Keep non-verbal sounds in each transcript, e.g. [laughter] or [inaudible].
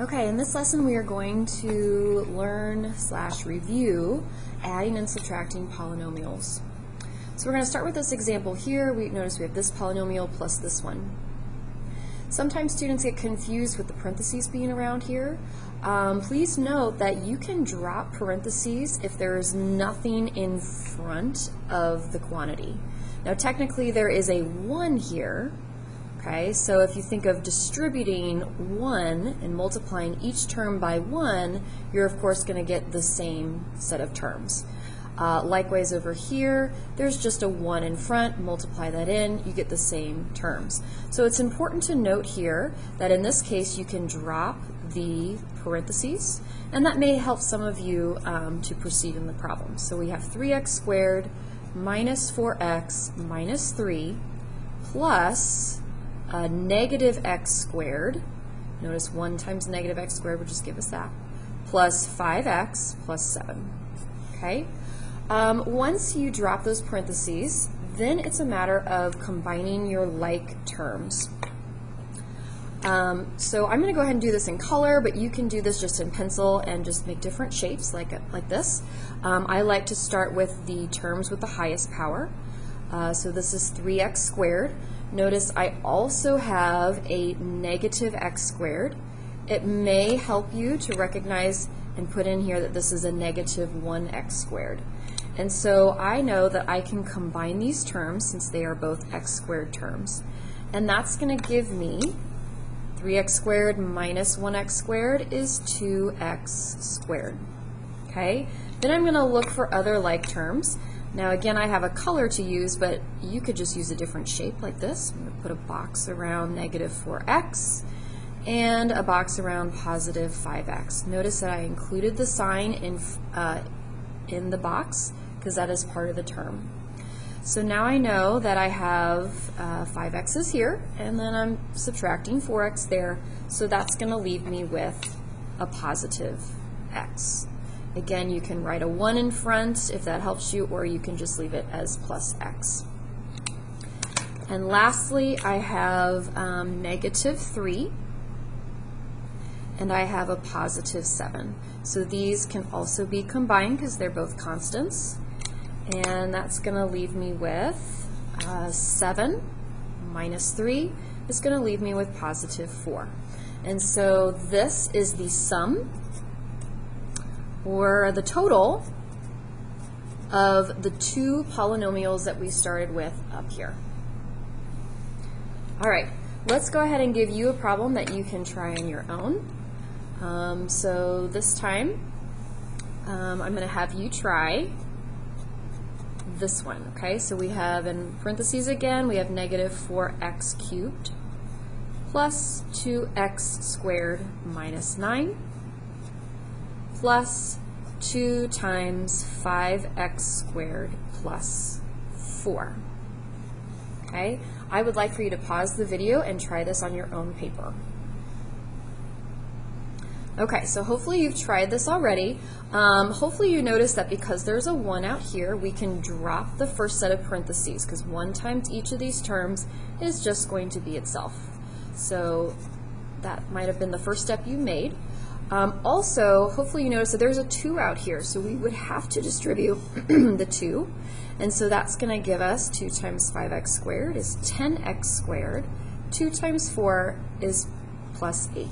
Okay, in this lesson we are going to learn slash review adding and subtracting polynomials. So we're going to start with this example here. We notice we have this polynomial plus this one. Sometimes students get confused with the parentheses being around here. Um, please note that you can drop parentheses if there is nothing in front of the quantity. Now technically there is a 1 here, Okay, so if you think of distributing 1 and multiplying each term by 1, you're of course going to get the same set of terms. Uh, likewise over here, there's just a 1 in front, multiply that in, you get the same terms. So it's important to note here that in this case you can drop the parentheses, and that may help some of you um, to proceed in the problem. So we have 3x squared minus 4x minus 3 plus uh, negative x squared, notice 1 times negative x squared would just give us that, plus 5x plus 7. Okay? Um, once you drop those parentheses, then it's a matter of combining your like terms. Um, so I'm going to go ahead and do this in color, but you can do this just in pencil and just make different shapes like, like this. Um, I like to start with the terms with the highest power. Uh, so this is 3x squared. Notice I also have a negative x squared. It may help you to recognize and put in here that this is a negative 1x squared. And so I know that I can combine these terms since they are both x squared terms. And that's going to give me 3x squared minus 1x squared is 2x squared. Okay? Then I'm going to look for other like terms. Now again, I have a color to use, but you could just use a different shape like this. I'm going to put a box around negative 4x and a box around positive 5x. Notice that I included the sign in, uh, in the box because that is part of the term. So now I know that I have uh, 5x's here, and then I'm subtracting 4x there, so that's going to leave me with a positive x. Again, you can write a 1 in front if that helps you, or you can just leave it as plus x. And lastly, I have um, negative 3, and I have a positive 7. So these can also be combined because they're both constants. And that's going to leave me with uh, 7 minus 3 is going to leave me with positive 4. And so this is the sum or the total of the two polynomials that we started with up here. All right, let's go ahead and give you a problem that you can try on your own. Um, so this time, um, I'm going to have you try this one, okay? So we have in parentheses again, we have negative 4x cubed plus 2x squared minus 9 plus 2 times 5x squared plus 4. Okay, I would like for you to pause the video and try this on your own paper. Okay, so hopefully you've tried this already. Um, hopefully you notice that because there's a 1 out here, we can drop the first set of parentheses because 1 times each of these terms is just going to be itself. So that might have been the first step you made. Um, also, hopefully you notice that there's a 2 out here, so we would have to distribute [clears throat] the 2. And so that's going to give us 2 times 5x squared is 10x squared. 2 times 4 is plus 8.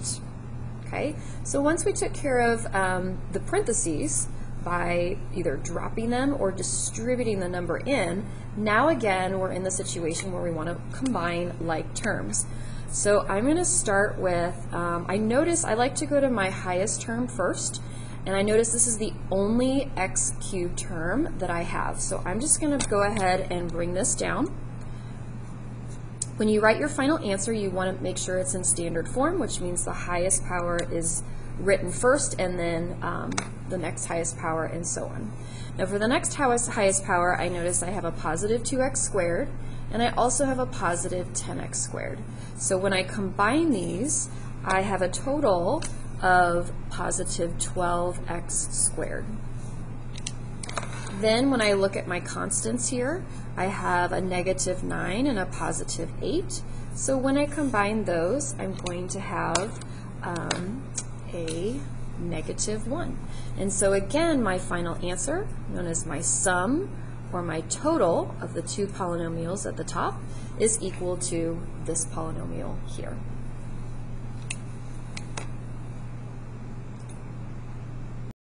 Okay, so once we took care of um, the parentheses by either dropping them or distributing the number in, now again we're in the situation where we want to combine like terms. So I'm going to start with, um, I notice I like to go to my highest term first, and I notice this is the only x cubed term that I have. So I'm just going to go ahead and bring this down. When you write your final answer, you want to make sure it's in standard form, which means the highest power is written first and then um, the next highest power and so on. Now for the next highest, power, I notice I have a positive 2x squared and I also have a positive 10x squared. So when I combine these, I have a total of positive 12x squared. Then when I look at my constants here, I have a negative 9 and a positive 8. So when I combine those, I'm going to have um, a negative 1. And so again, my final answer, known as my sum or my total of the two polynomials at the top, is equal to this polynomial here.